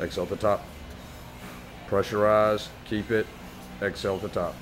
Exhale at the top. Pressurize, keep it, exhale at the top.